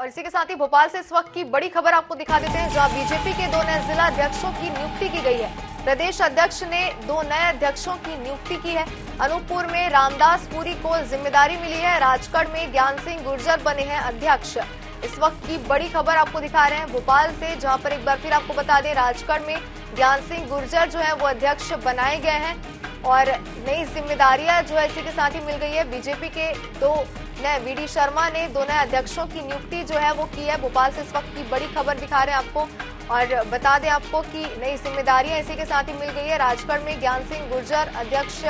और इसी के साथ ही भोपाल से इस वक्त की बड़ी खबर आपको दिखा देते हैं, जहाँ बीजेपी के दो नए जिला अध्यक्षों की नियुक्ति की गई है। प्रदेश अध्यक्ष ने दो नए अध्यक्षों की नियुक्ति की है। अनूपपुर में रामदास पुरी को ज़िम्मेदारी मिली है। राजगढ़ में ज्ञान सिंह गुर्जर बने हैं अध्यक्ष। इस वक्त की बड़ी खबर आपको दिखा रहे हैं भोपाल से, जहाँ पर एक बार फिर आपको बता दें, राजगढ़ में ज्ञान सिंह गुर्जर जो है, वो अध्यक्ष बनाए गए हैं। और नई जिम्मेदारियाँ जो है, इसी के साथ ही मिल गई है। बीजेपी के दो नए वीडी शर्मा ने दो नए अध्यक्षों की नियुक्ति जो है वो की है। भोपाल से इस वक्त की बड़ी खबर दिखा रहे हैं आपको और बता दें आपको कि नई जिम्मेदारियाँ इसी के साथ ही मिल गई है। राजगढ़ में ज्ञान सिंह गुर्जर अध्यक्ष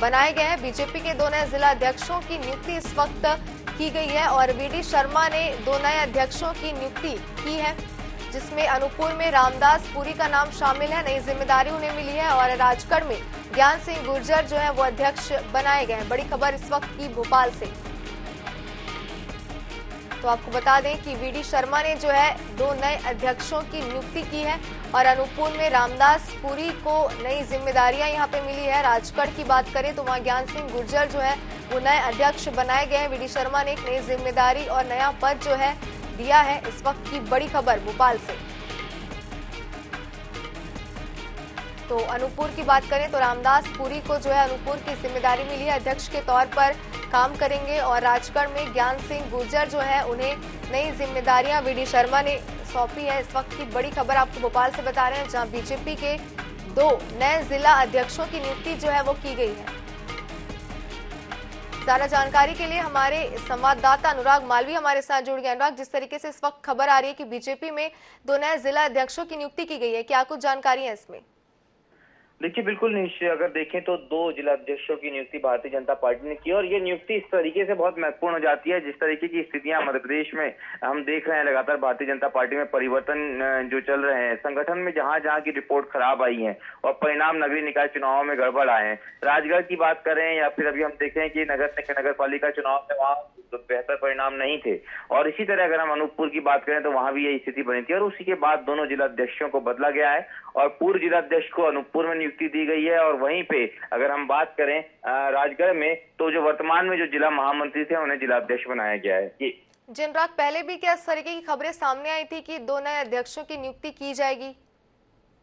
बनाए गए हैं। बीजेपी के दो नए जिला अध्यक्षों की नियुक्ति इस वक्त की गई है और वीडी शर्मा ने दो नए अध्यक्षों की नियुक्ति की है, जिसमें अनूपपुर में रामदास पुरी का नाम शामिल है। नई ज़िम्मेदारी उन्हें मिली है और राजगढ़ में ज्ञान सिंह गुर्जर जो है वो अध्यक्ष बनाए गए हैं। बड़ी खबर इस वक्त की भोपाल से। तो आपको बता दें कि वीडी शर्मा ने जो है दो नए अध्यक्षों की नियुक्ति की है और अनूपपुर में रामदास पुरी को नई जिम्मेदारियाँ यहाँ पे मिली है। राजगढ़ की बात करें तो वहाँ ज्ञान सिंह गुर्जर जो है, वो नए अध्यक्ष बनाए गए हैं। वीडी शर्मा ने एक नई ज़िम्मेदारी और नया पद जो है दिया है। इस वक्त की बड़ी खबर भोपाल से। तो अनूपपुर की बात करें तो रामदास पुरी को जो है अनूपपुर की ज़िम्मेदारी मिली है। अध्यक्ष के तौर पर काम करेंगे और राजगढ़ में ज्ञान सिंह गुर्जर जो है, उन्हें नई जिम्मेदारियाँ वी शर्मा ने सौंपी है। इस वक्त की बड़ी खबर आपको भोपाल से बता रहे हैं, जहाँ बीजेपी के दो नए जिला अध्यक्षों की नियुक्ति जो है वो की गई है। ज़्यादा जानकारी के लिए हमारे संवाददाता अनुराग मालवी हमारे साथ जुड़ गए। अनुराग, जिस तरीके से इस वक्त खबर आ रही है कि बीजेपी में दो नए जिला अध्यक्षों की नियुक्ति की गई है, क्या कुछ जानकारी है इसमें? देखिए, बिल्कुल निश्चय, अगर देखें तो दो जिला अध्यक्षों की नियुक्ति भारतीय जनता पार्टी ने की और ये नियुक्ति इस तरीके से बहुत महत्वपूर्ण हो जाती है, जिस तरीके की स्थितियाँ मध्य प्रदेश में हम देख रहे हैं लगातार भारतीय जनता पार्टी में परिवर्तन जो चल रहे हैं। संगठन में जहाँ जहाँ की रिपोर्ट खराब आई है और परिणाम नगरीय निकाय चुनावों में गड़बड़ आए हैं। राजगढ़ की बात करें या फिर अभी हम देखें कि नगर नगर पालिका चुनाव में वहाँ बेहतर परिणाम नहीं थे। और इसी तरह अगर हम अनूपपुर की बात करें तो वहाँ भी यही स्थिति बनी थी और उसी के बाद दोनों जिला अध्यक्षों को बदला गया है और पूर्व जिला अध्यक्ष को अनूपपुर में नियुक्ति दी गई है और वहीं पे अगर हम बात करें राजगढ़ में तो जो वर्तमान में जो जिला महामंत्री थे, उन्हें जिला अध्यक्ष बनाया गया है। जी जिनराग पहले भी क्या इस तरीके की खबरें सामने आई थी कि दो नए अध्यक्षों की नियुक्ति की जाएगी?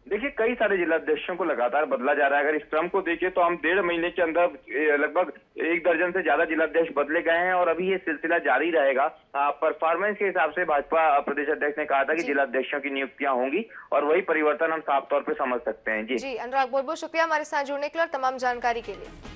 देखिए कई सारे जिलाध्यक्षों को लगातार बदला जा रहा है। अगर इस क्रम को देखिए तो हम डेढ़ महीने के अंदर लगभग एक दर्जन से ज़्यादा जिलाध्यक्ष बदले गए हैं और अभी ये सिलसिला जारी रहेगा। परफॉर्मेंस के हिसाब से भाजपा प्रदेश अध्यक्ष ने कहा था कि जिलाध्यक्षों की नियुक्तियाँ होंगी और वही परिवर्तन हम साफ़ तौर पर समझ सकते हैं। जी। जी अनुराग बहुत बहुत शुक्रिया हमारे साथ जुड़ने के लिए और तमाम जानकारी के लिए।